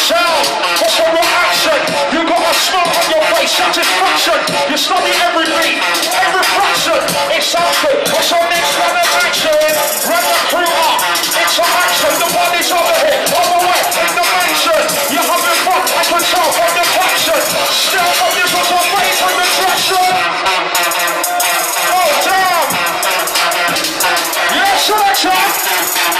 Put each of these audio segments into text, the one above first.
sound. What's your reaction? You got a smile on your face, satisfaction. You study every beat, every fraction. It's good. What's your next one of action? Run the crew up. It's a action. The body's over here, on in the mansion. You're having fun. I can tell from the passion. Still up, this was a face and attraction. Oh, damn. Yes, selection.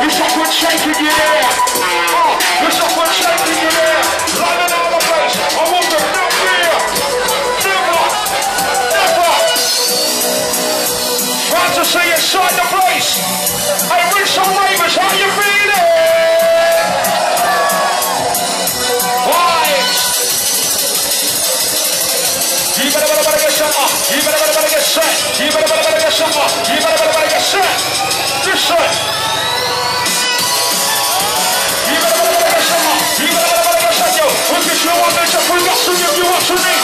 It's up and shaking. Oh, it's up and shaking the place. I want fear. Never, never. Phantasy inside the place. Hey, how you feeling? Better, better, better get some up. You better, better, better get set. You better, better, better get some up. Set. Listen. You 수생